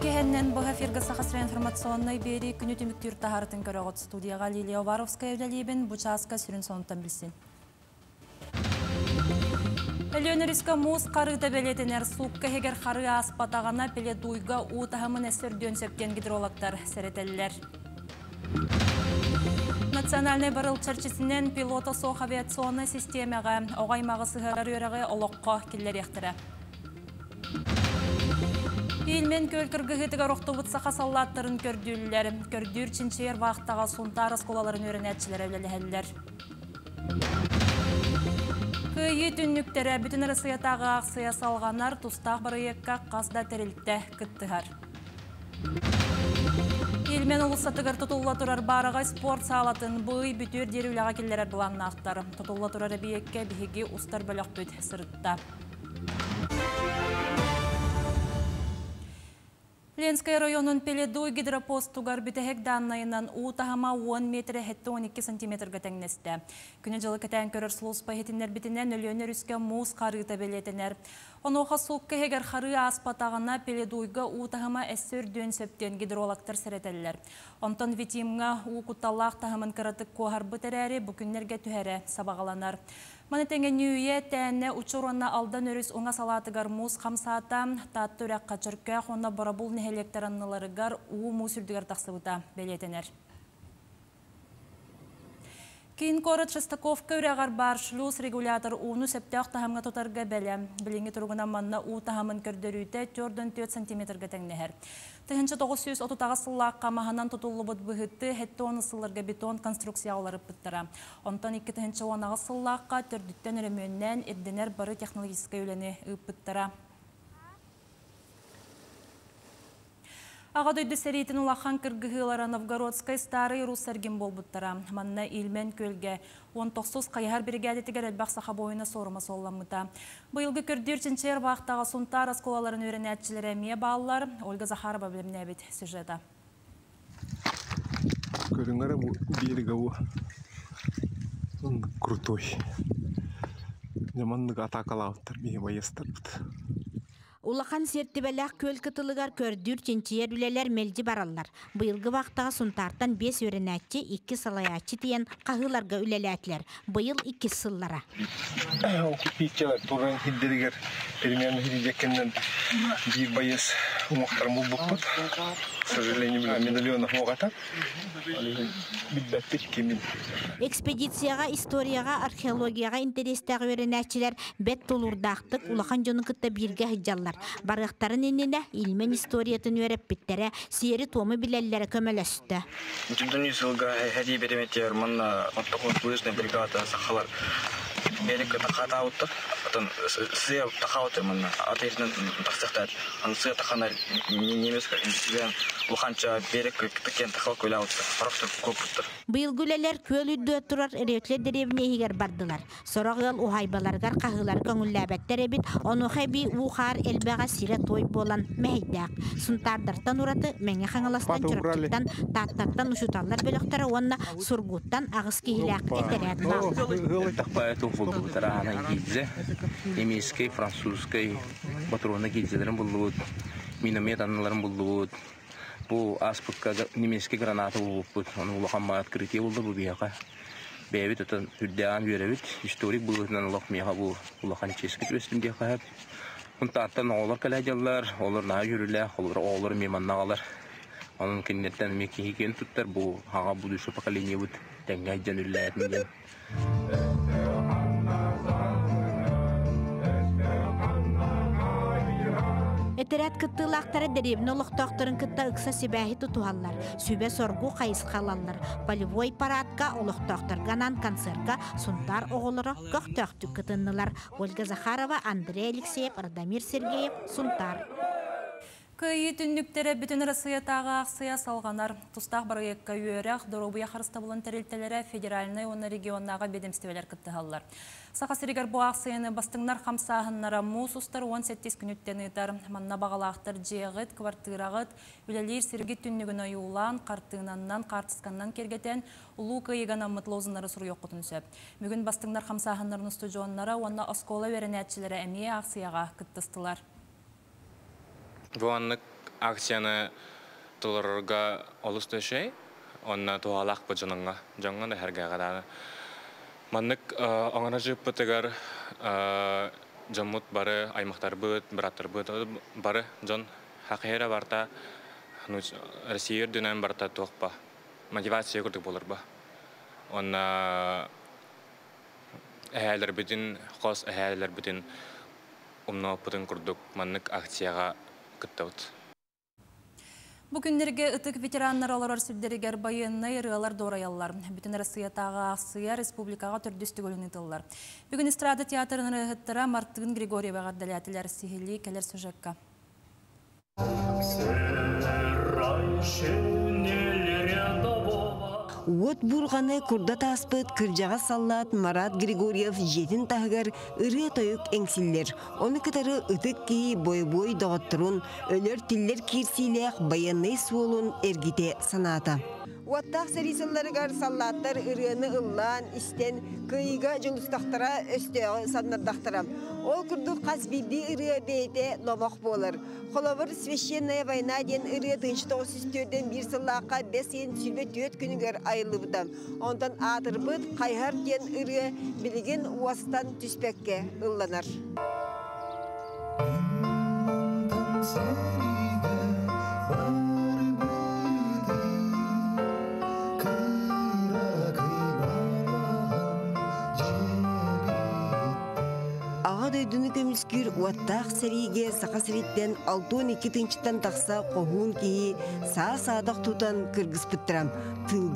кехеннен бұға фергі сақасыра информационной бері күні түміктер тахарытын көріғыт студияға Лилия Варовская өлелебін бұчаска сүрін сонуттан білсін. Элеонериска муз қарыда белетінер суққа хегер қары аспатағана пеле дуйга әсір дөн сөпкен гидрологтар сәретелілер. Национальный барыл чарчысынан пилота соқ авиационный системаға оғаймағы сығарар өріғі олыққа ектірі. Илмен көлкіргі ғытыға роқты бұтса қасаллаттырын көрдүлілер. Көрдүр чинчер вақтаға сұнтар асколаларын өрінәтчілер әулелі Күйі түнніктері бүтін ұрысыятағы ақсыя салғанар тұстақ барыекка қазда тәрілтті күттіғар. Илмен ұлысатығыр тұтулла тұрар барыға спорт салатын бұй бүтір деруліға келдерер бұланын ақтар. Тұтулла тұрар бейекке бігеге ұстар бөлік бүт сұрытта. Ленскай районын Пеледуй гидропост тугар бітехек даннайынан ұтағама 10 метрі хетті 12 сантиметрға тәңнесті. Күні жылы кәтән көрір сұлыс пахетінер бітінен өліөнер үске мұз қарыта белетінер. Оноға суққа хегер қары аспатағына Пеледуйға ұтағама әсір дөн сөптен гидрологтар сәретелілер. Онтон витимға ұқұтталақ тағымын қыратық қоғар бұтәрәрі бүкінлерге түхәрі сабағаланар. Манетенге нүйе тәне учуронна алдан өріс оңа салатыгар муз қамсата татты үрәк қачыркә қонна барабул нехелектеранныларыгар уу мусүрдігар тақсыбыта белетенер. Кейін корот Шестаковка үрәғар бар шлюз регулятор уыну сәптәқ тахамға тотарға бәлі. Біліңі тұрғына манна у тахамын көрдірүйті 4-4 сантиметрға тәңнәхер. Тәхінші 930 сыллақ қамағынан тұтулы бұд бұғытты хәтті оны сылларға бетон конструкциялары бұттыра. Онтан 2 тәхінші онаға сыллаққа түрдіктен үрімөннен ерденер бары технологическа өлені ұппыттыра. Ағады сәретін улахан кіргіғылары Новгородскай старый руссарген болбыттара. Манна илмен көлге 19 қайғар бригадетігер әлбақ сақа бойына сорыма солламыта. Бұйылғы көрдерчінчер вақтаға сұнтар асколаларын өрін әтчілері әмие балылар Ольга Захарова білімне әбет сюжета. Көріңері берігі Он крутой. Улахан сертибелях көл кытылыгар көрдүр чинчиер үлелер мелжи бараллар. Быйылгы вақтаға сунтартан 5 өренәтчі 2 салаячы тиен қағыларға үлеләтлер. Быйыл 2 сыллара. Пичалар туран хиддеригер примерно хиддекеннен бир байыз умақтар бұппыт. К сожалению, медальонов кемін. Экспедицияға, историяға, археологияға интерестәғы өренәтчілер бет толурдақтық улахан жоны кытта бирге хыджаллар. Барықтарын еніне илмен историятын өреп біттере, сиери томы білеллері көмелесті. Жүлдің жылға әдей береметтер, мұнна 19 лыжный бригада сақалар берег тақата ауыттыр. Атын сыя мұнна. Атырдың тақсақтар. Аны сыя тақана немес бен луханча берег тікен тақал көлі ауыттыр. Парақтыр көп бұттыр. Быйыл күлелер көл үйді тұрар эретлер деревіне егер бардылар. Сорағыл ухайбаларгар қағылар көңілләбәттер эбит, оны би ухар элбәға сире той болан мәйдәк. Сунтардартан ураты мәңе хаңаластан чүрәктен таттаттан ушуталлар бөлөктөрө онна сургуттан агыс киһиләк этерәт. Тақпай футболтара ана гидзе, немецкий, французский, патроны гидзелерин буллут, миномет аналарын буллут. Бу аспыкка немецкий граната буллут, оны улахамма открытие булды бу бияка. Бәбит атын үрдән йөрәбит, историк булган Аллаһ миха бу улахан ческит өстүн дия хәп. Унтаттан олар каләҗәлләр, олар на йөрүләр, олар олар меманнагалар. Onun kinnetten meki hiken tuttar bu haga bu düşü pakalinya bud tengah janullayat niyan. Этерәт кыттылақтары деревне олықтақтарын кытта ыкса себәхи тутуаллар. Сүбе соргу қайыс қалалар. Полевой парадка олықтақтар ганан концертка сунтар оғылары көқтөқтүк кытыннылар. Ольга Захарова, Андрей Алексеев, Радамир Сергеев, сунтар. Күйі түнніктері бүтін рысыятаға ақсыя салғанар. Тұстақ бары еккі үйерек, дұрубыя қарыста болын тәрелтелері федеральный оны регионнаға бедемстевелер күтті халылар. Сақасырегер бұ ақсыяны бастыңнар қамсағыннара мұс ұстар 17 күніттен ұйтар. Манна бағалақтар жеғыт, квартирағыт, үлелер сіргет түннігін ойулан, қартығынаннан, қартысқаннан кергетен, ұлу күйегана мұтлозынары сұры еққытын сөп. Мүгін бастыңдар қамсағынларын ұсты жоғынлара, онна оскола верен әтшілері әмие ақсыяға күттістылар. Жуаннык акцияны туларга олус төшей, онна туалак бу жаныңга, жаңга да хәргә гаданы. Маннык аңана жып бутыгар жаммут бары аймактар быт, браттар быт бары жон хакыра барта Россия дүнән барта туакпа. Мотивация күрдек булыр ба. Онна әһәләр бүтін, қос әһәләр бүтін умна опытын күрдік маннык акцияға кыттабыт. Бүгіннерге ытык ветераннар олар сүрдерігер байынны ырылар дораялар. Бүтін Россиятаға ақсыя республикаға түрдісті көлін ытылар. Бүгін эстрада театрының ырыхыттыра Мартын Григорьева ғаддалятылар сихили кәлер сюжетка. Уот бурғаны курда таспыт кыржаға саллат Марат Григорьев жетін тағығар ыры тойық әңсілер. Оны кытары ытык ки бой-бой доғыттырын, өлер тиллер кирсилек баянный суолун эргите саната. Уаттақ сәрисылларыгар саллаттар ырыны ыллан истен кыйга жолустақтара өстөғы саннардақтарам. Ол күрдік қас бибі ыры бейте ломақ болыр. Холовыр священная война ден ыры тыншы тоғыз үстөрден бір сыллаққа бес ен сүлбе төт күнігер айылы бұдам. Ондан атыр бұд қайхар ден ыры білген уастан түспекке ылланар. Аға көміскүр уаттақ сәриге сақа сәриттен 6-12 тынчыттан тақса қоғуын кейі саа-саадақ тұтан кыргыз бұттырам.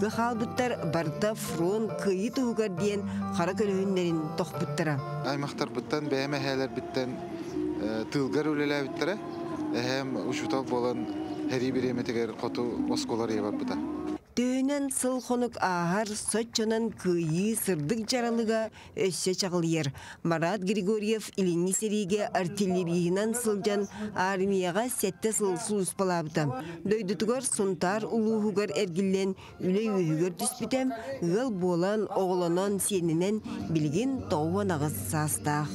Қал бұттар барда фрон кыйы туғығар дейін қара көлігіндерін тоқ бұттыра. аймақтар бұттан бәйме хәлер біттен тылгар өлелә биттәре әһәм ушута болан коту москолар ебар бұта. Төнен сыл хонук ағар сотчонан кыйы сырдык жаралыга өссө чағылыер. Марат Григорьев илини сериге артиллерийынан сылжан армияға сәтті сыл сулус балабыта. Дөйдүтігөр сунтар улуғығар әргілен үлей үйігер түспітем, ғыл болан оғыланан сенінен білген тоуан ағыз састақ.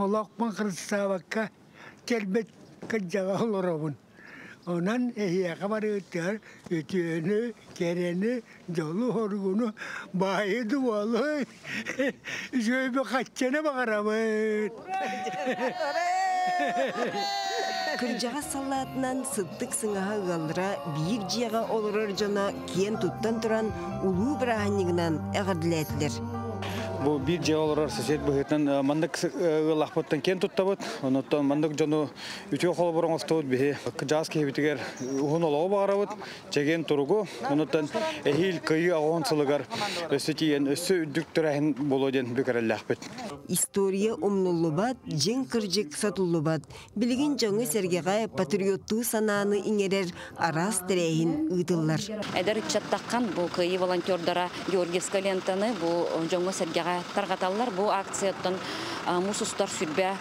Олоқман қырыстабакка келбет кыджаға Онан өттер өтіені, керені, жолу хоргуну байы дуалы жөйбі қатчаны бағарабын. Кыржаға салатынан сыттык сыңаға ғалыра бейір жияға олырыр жона кен туттан тұран улуу бірағанигынан әғарділәтілер. Бу бир же олорор сосед быһытын мандык лахпыттан кен туттабыт. Онуттан мандык жону үтө холо борон остот бихи. Жас кебитигер ухун олоо барабыт. Жеген туругу. Онуттан эхил кыйы агон сылыгар өсөтиен өсө үдүктөрәһин болоден бикереллахпыт. История умнуллубат, жен кыржык сатуллубат. Билген жоңы сергеға патриоттуу санааны иңерер арас тәрәйін ыдыллар. Эдер чаттаккан бу кыйы волонтердара Георгиевска лентаны бу жоңго сергега таргаталлар бу акцияттан мусустар сүрбә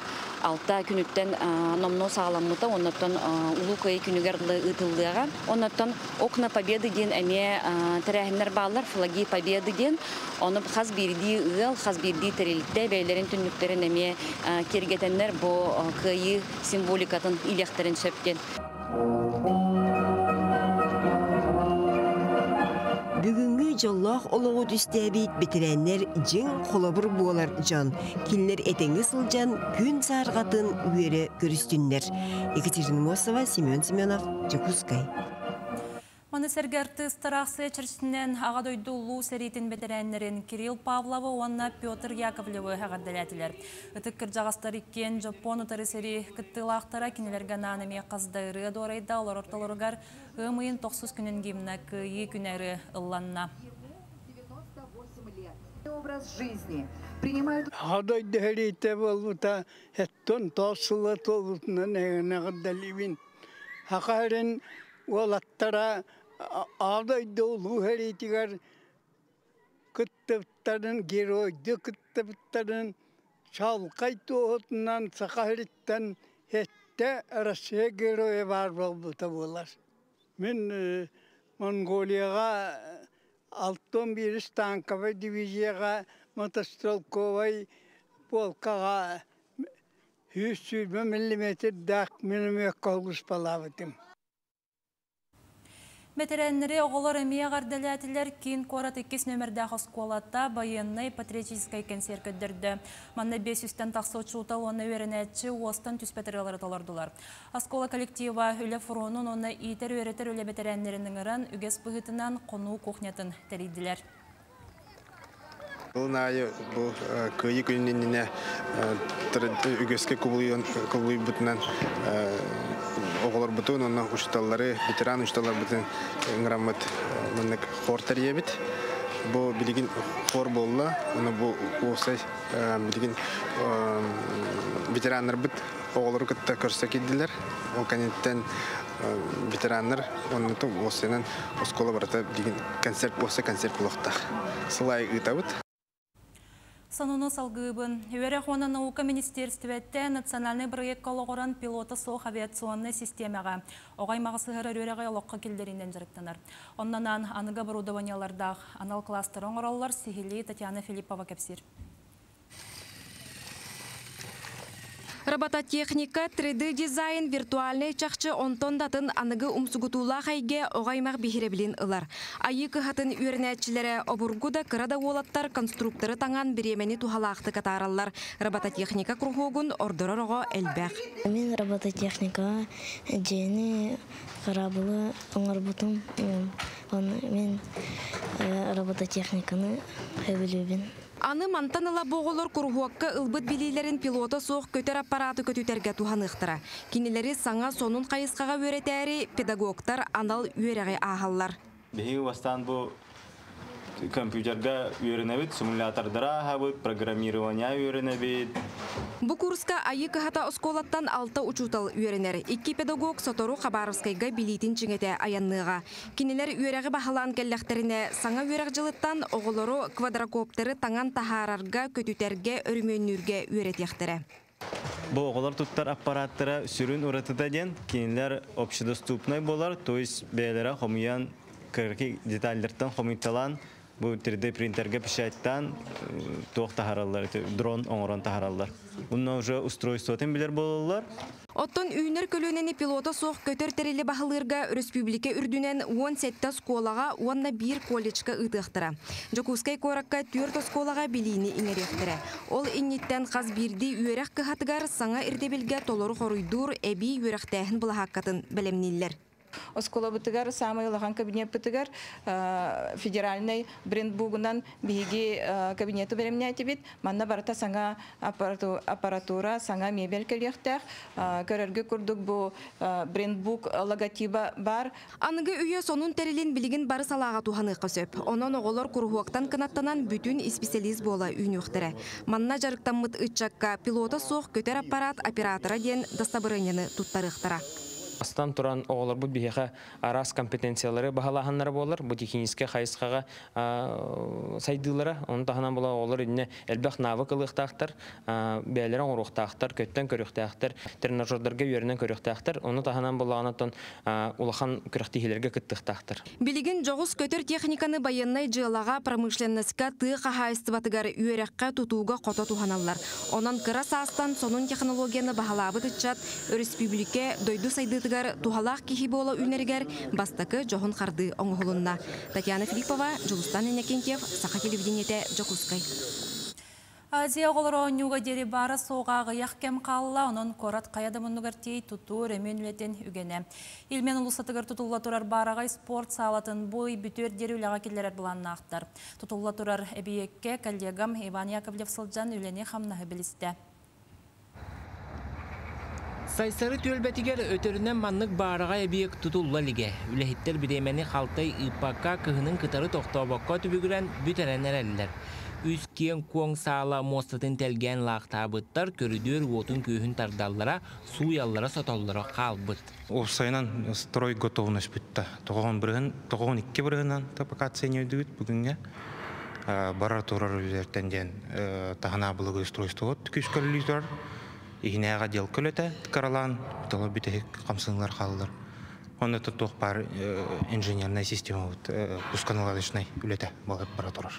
алта күнүттен номно сагаламмыта оннотон улуу кыйы күнүгерлы ытылдыга оннотон окна победы ден эме тәрәһиннәр баалар флаги победы ден оны хаз бирди ыл хаз бирди терилтте бәйләрен түннүктерен эме кергетеннер бу кыйы символикатын илехтерин сөптен Бүгүнгү жоллох олоғу түстәбит бітірәннер жин қолабыр болар жан. Кинлер этеңгі сылжан күн сарғатын үйері көрістүннер. Екатерина Мосова, Семен Семенов, Жакускай. Маны сәргәрті старақсы чәрсінен аға дойду ұлу сәретін бетерәнлерін Кирилл Павловы, онна Петр Яковлевы ғаддаләтілер. Үтік кіржағастар ikкен Жапон ұтары сәрі кіттілақтара кенелерге нанымен қаздайры дорайда олар орталырғар ұмайын 90 күнін гимна күйі күнәрі ұлланна. образ жизни, принимают Хадай дәрейте болута хеттон тосылы толутынан әгіне ғаддаливин. Хақарен олаттара адай долу хәрейтигар кыттыптарын геройды кыттыптарын шалқай тоғытынан сақариттан хетте Россия геройы бар болбута болар. Мен Монголияға алтын бирис танковый дивизияға мотострелковый полкаға 120 миллиметр дақ менің өкколгус балабытым. Метереннери оғылар әмия ғардалятілер кейін қорат 2 нөмірдағы сколатта военный патриотической консер көддірді. Манна 500-тен тақсы ұчылтал оны өрінәтші остан түспәтірелері толардылар. Аскола коллектива үлі фуронун оны итер өретер үлі бетереннерінің ұран үгес бұғытынан қону кухнятын тәрейділер. Найы бұл күйі күнініне үгеске кубулуй бұтынан оғылар бұтын, онна ұшталары, ветеран ұшталар бұтын ңырамыт мұнық хор тәребіт. Бұл білігін хор болла, оны бұл осай білігін ветерандар бұт оғылары күтті көрсе кедділер. Ол ветерандар оны осайынан оскола барата концерт болса концерт болуқтақ. Сылай ұйтабыт. Сануны салгыбын. Өре қуана наука министерстветте национальный проект колоғыран пилоты соқ авиационный системаға. Оғай мағысығыры өреғай олыққа келдерінен жарықтанар. Оннанан анығы барудованиялардақ анал кластер оңыралылар Сихили Татьяна Филиппова кәпсір. Робототехника, 3D дизайн, виртуальный чақчы онтон датын анығы умсугутула хайге оғаймақ бихиребілін ылар. Айы кыхатын үйренәтчілері обургуда кырада олаттар конструкторы таңан биремени тухалақты катараллар. Робототехника кругогун ордорор оға әлбәқ. Мен робототехника жені қарабылы оңарбутым. Мен робототехниканы хөбілубін. Аны мантаныла боғолор кургуакка ылбыт билилерин пилота соқ көтер аппараты көтүтерге туханыктыра. Кинилери саңа сонун кайыскага өретәри педагогтар анал үереге ахаллар. Компьютерга үйренебит, симулятордара хабыт, программирование үйренебит. Бу курска айы кахата осколаттан алты учутал үйренер. Икки педагог сотору Хабаровскайга билитин чиңете аянныга. Кинилер үйреги бахалан келлехтерине саңа үйрег жылыттан оголору квадрокоптеры таңан тахарарга көтүтерге өрмөнүрге үйретехтере. Бу оголор туттар аппараттара сүрүн уратыта ден кинилер общедоступный болар, то есть бээлере хомуян кырки детальдерден хомуйталан Бу 3D принтерге печаттан тоқ тахаралар, дрон оңорон тахаралар. Унна уже устройствотын билер болалар. Оттон үйнер көлөнени пилота соқ көтөр терели бахылырга республика үрдүнен 17 сколага, онна бир колледжка ытыктыра. Жокускай коракка төрт сколага билини иңеректире. Ол инниттен қаз бирди үйерек кыхатыгар саңа ирдебилге толору хоруйдур эби үйеректәһин булахаккатын белемниллер. Оскола бытыгар, самый лахан кабинет бытыгар, федеральный бренд бугунан биги кабинету беремняйте бит, манна барата саңа аппаратура, саңа мебель келектер, көрөргө курдук бу бренд бук логотипа бар. Аныгы үйе сонун терилин билигин бары салага туханы кысөп. Онон оголор кургуактан кынаттанан бүтүн специалист бола үйнүхтере. Манна жарыктаммыт ычакка пилота соқ көтер аппарат оператора ден дастабырыняны туттарыктара. Астан туран оғылар бұд бігеға арас компетенциялары бағалағанлары болар, бұд екенеске қайысқаға сайдылары, оны тағынан бола оғылар едіне әлбәқ навык ылықтақтар, бәлерін ұрықтақтар, көттен көріқтақтар, тренажердарға үйерінен көріқтақтар, оны тағынан болағанаттан улахан күріқтігілерге күттіқтақтар. Билигин жоғыз көтер техниканы байыннай жылаға промышленностька тыға хайыстыбатыгар үйерекқа тутуға қота туханалар. Онан кыра састан сонун технологияны бағалабы тычат, республике дойду сайдыты Тыгар тухалақ кихи бола үнергер бастакы жохон қарды оңғылынна. Татьяна Филиппова, Жулустан Иннокентьев, Саха телевидениете Жокускай. Азия қолыры онюға дері бары соғағы яқкем қалла, оның корат қаяды мұндығар тей тұту ремөнлетен үгене. Илмен ұлысатығыр тұтулла тұрар барағай спорт салатын бой бүтер дері үліға келдерер бұланна ақтар. Тұтулла тұрар коллегам Иван Яковлев Сылджан үлене қамнағы білісті. Сайсары төлбәтигер өтөрүнен маннык баарага эбиек тутулла лиге. Үлехиттер биремени халтай ипакка кыһынын кытары тохтобокко түбүгүрен бүтеренер эллер. Үз киен куң саала мостатын телген лақтабыттар көрүдүр отун күйүн тардаллара суяллара сотоллара қалбыт. Осайнан строй готовность бітті. Тоғын бірігін, тоғын ikki бірігінен пока оценивают бүгінге. Бара турар үлертенден тағына бұлығы устройство түкіш көрілі Ихнеға дел көлөтә каралан, тола бите камсынлар халлар. Оны тотух бар инженерная система вот пусканаладочный үлете болот бара турар.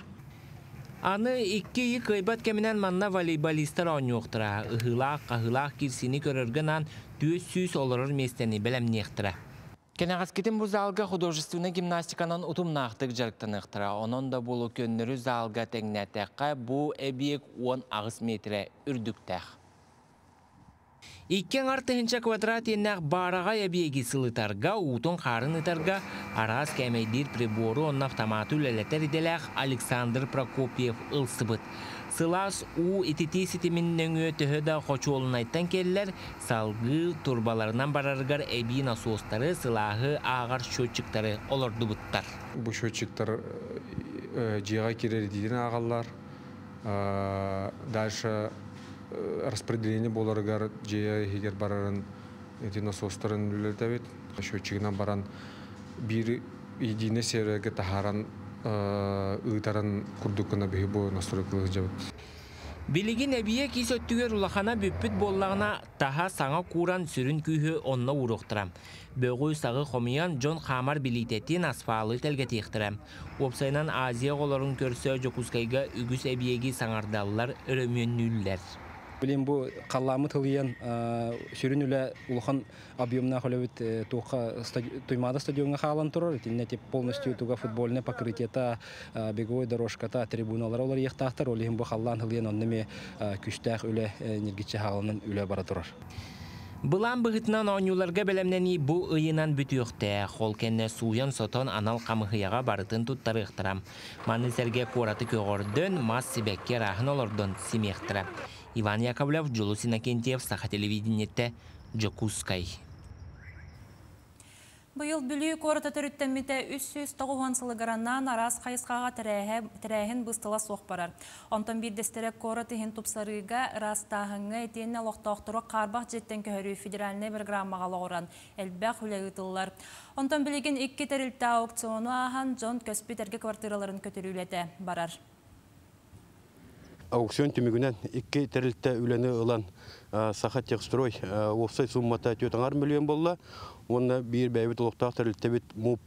Аны икки ий кыйбат кеминен манна волейболисттер оңюқтыра. Ыхылақ, қағылақ кирсini көрөргенан түйөс сүйс олорор местени белемнектіра. Кенағаскетін бұл залға художественный гимнастиканан ұтымнақтық жарықтанықтыра. Онон да бұл көннірі залға тәңнәтәққа бұл әбиек 10 ағыс метре үрдіктәқ. Иккен артыхынча квадрат еннәк бараға әбиеги сылытарға, утон қарын ытарға, арас кәмейдір прибору онна автоматы үлелетер иделәқ Александр Прокопьев ылсыбыт. Сылас у итити ситимин нөңө төһөдә хочуолун айттан келлер, салгы турбаларынан бараргар әби насостары, сылағы ағар счетчиктары олорду буттар. Бу счетчиктар жиға кирер дейін ағалар. Дальше распределение боларгар жия егер барарын эти насостарын үлелтебит. Счетчигинан баран бир едине сереге тахаран ыытарын курдуккана биһи бу настройкалыгы жабыт. Билигин әбие кис өттүгер улахана бүппүт боллағына таха саңа куран сүрін күйі онна уруқтырам. Бөгөй сағы хомиян Джон Хамар билитетин асфалы телгетиқтірам. Опсайнан Азия қоларын көрсө жокускайга үгіс әбиеги саңардалылар өрөмөннүллер. Билим бу қалламы тылыян сүрін үлі улахан объемна холевит туха туймада стадионга халан турар. Тинне тип полностью туга футбольное покрытиета беговой дорожката трибуналар олар яхтахтар. Олихим бу халлан тылыян оннами күштәх үлі нергиче халанын үлі бара турар. Бұлан бұғытынан оңюларға бәлемнені бұ ұйынан бүтіюқті. Қол кәнне суян сотон анал қамығыяға барытын тұттарықтырам. Маны сәрге қораты көгордын, мас сибекке рахын олордын симектірам. Иван Яковлев, Джулу Синакентьев, Саха телевидениетте, Джокускай. Бұйыл бүлі көріті түріттеміте 390 сылығыраннан арас қайысқаға тірәхін бұстыла соқ барар. Онтан бірдестерек көріті хин тұпсарыға растағыңы етенне лоқтақтыры қарбақ жеттен көхірі федеральный бір граммаға лоғыран әлбәқ үлі ұтылылар. Онтан білеген 2 тәрілті аукциону ахан Джон Көспитерге квартираларын көтірілеті барар. Аукцион түмігінен 2 тәрілті үлені ұлан саха текстрой офсай суммата тетаңар миллион болла. Онна бир муп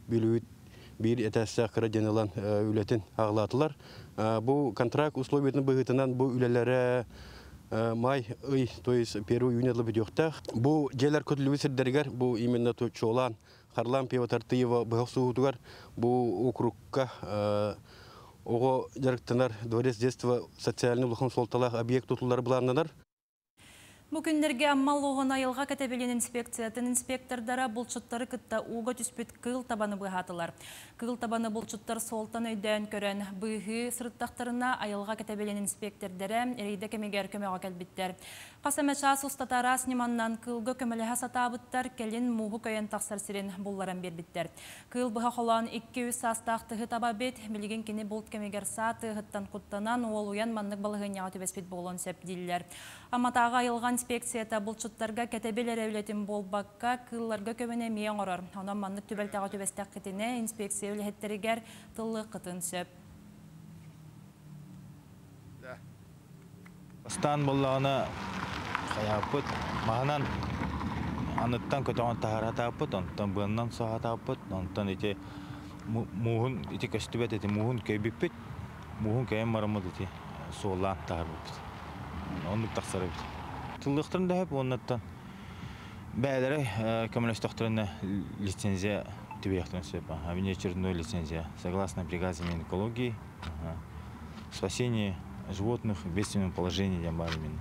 бир этәсә кыра денелан үлетін ағылатылар. Бу контракт условиятын бұғытынан бу үлелері май ый, то есть первый июня бедёхтах. Бу желер бу именно то чолан, Харлам Пева Тартыева бу округка Ого жарыктанар дворец детства социальный улахан солталақ объект тұтылары бұларнанар. Бүкіндерге аммал оғын айылға кәтәбелен инспекциятын инспектордара бұлчыттары кітті уға түспет кыл табаны бұғатылар. Кыл табаны бұлчыттар солтан өйдән көрін бұғы сұрыттақтарына айылға кәтәбелен инспектордары әрейді кемегер көмеға кәлбіттер. Қасамәча сұстатара сниманнан кылғы көмеліға сатабыттар кәлін мұғы көйен тақсар сирен бұлларан бербіттер. Кыл бұға қолан 200 састақтығы таба бет, білген кені бұлт кемегер саты ғыттан құттанан ол уян маннық балығын яғы төбеспет болуын сәп дейлер. Аматаға айылған инспекцията бұлчыттарға кәтәбелер әулетін болбаққа кылларға көміне орар. Онан маннық төбелтаға төбестәк кетіне инспекция өліхеттерігер тылы қытын сөп. Стан боллағына қаяпыт, мағынан аныттан көтіған тахара тапыт, онтан соға тапыт, онтан ете муғын, ете көстібет, ете муғын көйбіппет, муғын көйен марымыд, ете соғылан бұппет. Онлық тақсары да хеп, оннаттан бәлері көміліш тоқтарына лицензия тюбехтен сөп. Лицензия. Согласно приказу Минэкологии, спасение животных в бедственном положении Ямбармин.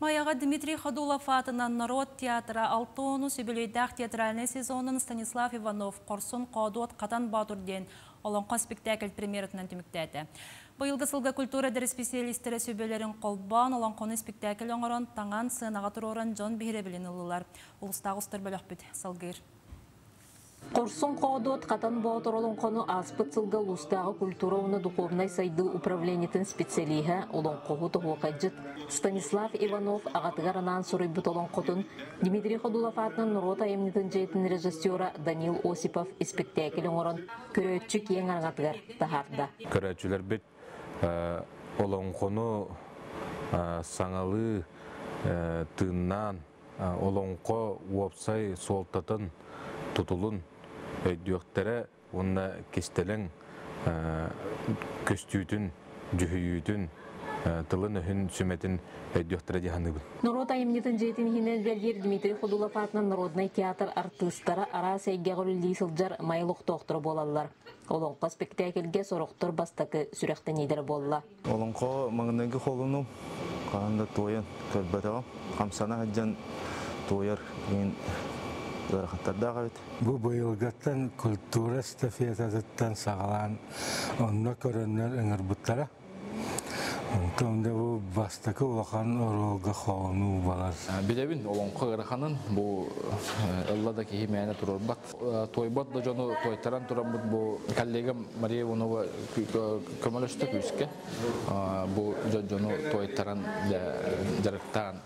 Маяға Дмитрий Ходулов атынан Народ театры Алтону Сибилейдақ театральный сезонын Станислав Иванов Қорсын Қодуат Қатан Батурден олонқа спектакль премьеретінен түміктәді. Бұйылғы сылға культура дәрі специалистері сөбелерін қолбан олонқоны спектакль оңырын таңан сынаға тұрорын Джон Бейре білін ұлылар. Ұлыстағы ұстыр бөлік бүт, салғыр. Корсун қодот қатан боторолун қону аспыт сылга лустағы культура уны духовной сайды управлениетін специалиха олон қоғу тұғуқаджыт Станислав Иванов ағатыгаранан сұрайбыт олон қотын Дмитрий Ходулов атынан рота емнетін жейтін режиссера Данил Осипов спектакль оңырын көрөтчі кең ағатыгар тахарда. Көрөтчілер бит олон қону саңалы тыыннан олонқо уопсай солтатын тутулун өйдүөктөрө уна кистелең көстүүтүн жүхүйүүтүн тылын өһүн сүметін өйдіоқтыра диханыбын. Народ айымнетін жетін хинен бәлгер Дмитрий Ходулов атынан Народный театр артыстары ара сәйге ғырылдей сылжар майлық тоқтыры болалар. Олонқо спектакльге сорықтыр бастакы сүрәқтен едір болла. Олонқо маңынығы қолыну қағанда тойын көрбәтіғам. Қамсана хаджан тойыр кейін жарақаттардағы бит. Бу быйылгаттан культура эстафетасыттан сағалан онна көрөннөр ыңыр буттара. Онтомда бу бастакы улахан оролга хону балар. Билебин олонқо ыраханын бу ылла да кихи мәне турарбат. Тойбат да жону тойтаран турамбыт бу коллегам Мария Иванова көмөлөстө күскә. Бу жону тойтаран жарыктан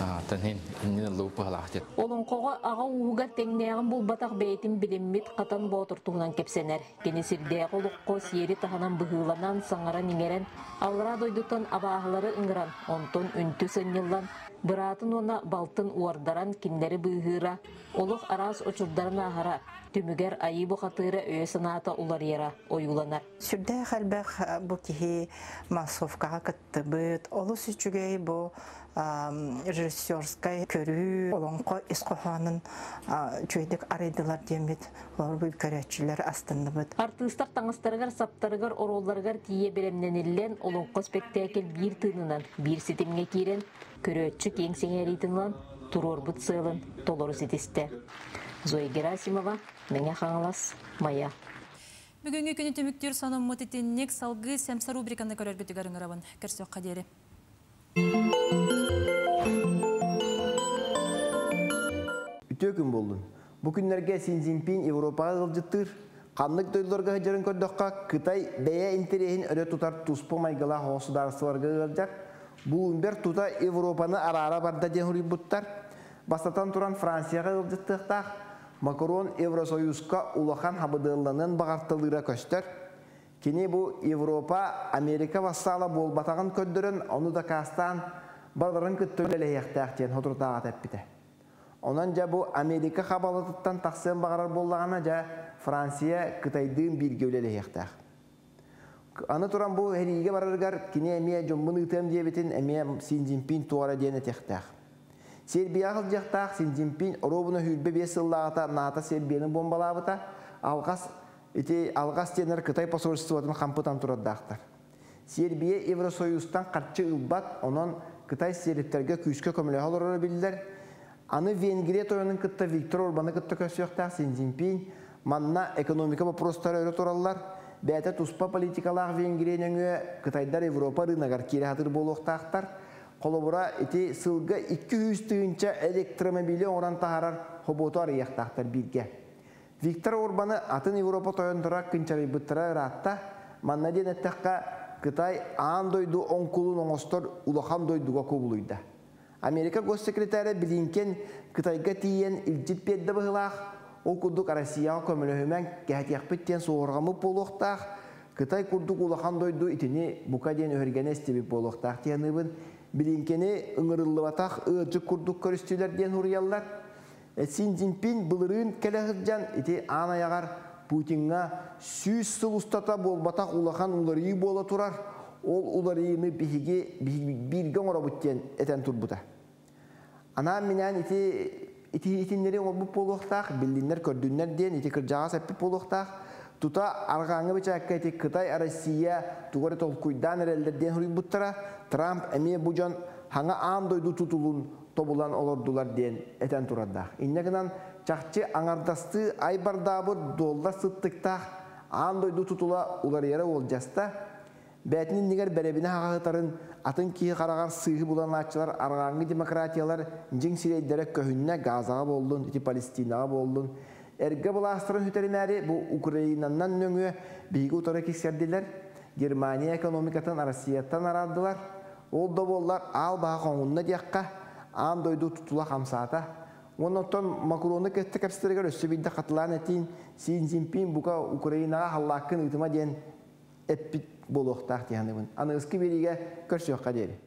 танин иннен лупа халахтет. Олонқоға аға уға теңнеғін бұл батақ бәйтін біліммет қатан бұотыртуғынан кепсенер. Кені сирдеғ олыққо сиері таханан бұғыланан саңара ниңерен, алыра дойдутан абағылары ыңыран, онтон үнті сыннылан, Бұратын она балтын уардаран киндері бұғыра, олық арас очурдарын ағара, түмігер айы бұқатыры өе саната улар ера ойуланар. Сүрдә хәлбәх бу киһи массовкага кытты бит. Олы сүчүгей бу режиссерскай көрүү олонко исқоханын чөйдек арайдылар демет. Олар бу көрәчиләр астында бит. Артыстар таңыстарыгар саптарыгар оролларыгар тие беремненеллен олонко спектакль бир тынынан бир ситимге кирен көрөтчү кең сеңеритинлан турор бут сылын толору ситисте. Зоя Герасимова, Меня хаңалас, Мая. Бүгінгі күні түміктер саным мұтетіннек салғы сәмсар рубриканы көрергітігерін ғырабын. Кірсі қадері. Күн болдun. Бу күннәргә Син Цзиньпин Европага кылжыттыр. Канлык тойлорга хәҗәрен көрдөккә Кытай бәя интересин өрө тутар туспы майгала государстволарга кылжак. Бу бер тута Европаны арара барда. Бастатан туран Францияга кылжыттыктак. Макрон Евросоюзга улахан хабыдылланын багартылыра көстөр. Кини бу Европа, Америка вассала болбатаган көддөрөн, ону да кастан баларын күттөлеле яктактен хотуртага теппите. Онан жа бу Америка хабалатыттан таксын багарар боллагана жа Франция Кытайдын бирге өлеле яктак. Аны туран бу хериге бараргар кини эмие жомбун ытем диебитин эмие Син Цзиньпин туара дене тектак. Сербияғыл жақтақ Син Цзиньпин робуна хүлбе бес ыллағыта ната Сербияны бомбалабыта алғас ити алғас тенер Кытай посольствоатын қампытан тураддақтар. Сербия Евросоюзтан қатчы ылбат, онон Кытай серіптерге күйіске көмілі қалыры білдер. Аны Венгрия тойының кытта Виктор Орбаны кытта Син Цзиньпин манна экономика вопростары өрі тураллар. Бәті туспа политикалақ Венгрияның Кытайдар Европа рынагар кері хатыр болуқтақтар. Қолыбыра ити сылга 200 тыынча электромобили оран тахарар хоботу арыяқтақтар бирге. Виктор Орбаны атын Европа тойындыра кынчары бұттыра ратта, манна Кытай аан дойду оңостор. Америка госсекретары Блинкен Кытайга тиен илжит берді бұғылақ, ол күрдік Россияға көміліхімен кәтияқ біттен соғырғамы болуқтақ, Кытай күрдік улахан дойду итini бука ден өргене стебіп болуқтақ тияныбын, Блинкени ыңырыллыбатақ ыыржы күрдік көрістілер ден ұриялар. Син Цзиньпин бұлырын кәләғыржан ити анаяғар Путинға сүйіз сыл ұстата болбатақ улахан уларии бола турар. Ол уларийны биһиги бирге оңора буттен этен турбута. Ана менен ити ити итиннери олбуп болуқтақ, билдиннер көрдүннер ден ити кыржаға сәппіп болуқтақ. Тута арғаңы бічакка ити Кытай, Россия, тугары толкуйдан әрелдерден хұрибуттара, Трамп әме бұжан хаңа аан дойду тутулун тобулан олордулар ден этен турадда. Иннегінан чақчы аңардасты айбардабыр долда сыттықтақ аан дойду тутула улар ері ол жаста. Бәтінен негер бәребіне хағытарын атын кие қарағар сыйы булан атчылар арғаңы демократиялар жың сирейдері көхінне Газаға болдun, ити Палестинаға болдun. Эрге буластырын хүтеринәри бу Украинаннан нөңі бейгі утары кексердилер. Германия экономикатын Россияттан арадылар. Ол да боллар ал бағы қоңынна дияққа аан дойду тутула қамсата. Оннотон Макроны кетті кәпсітергер өссі бейді қатылан әтейін Син Цзиньпин бұқа Украинаға халлақын ұтыма ден әппит болуқтақ дияны бұн. Аны ұсқы беріге көрсі өққа дері.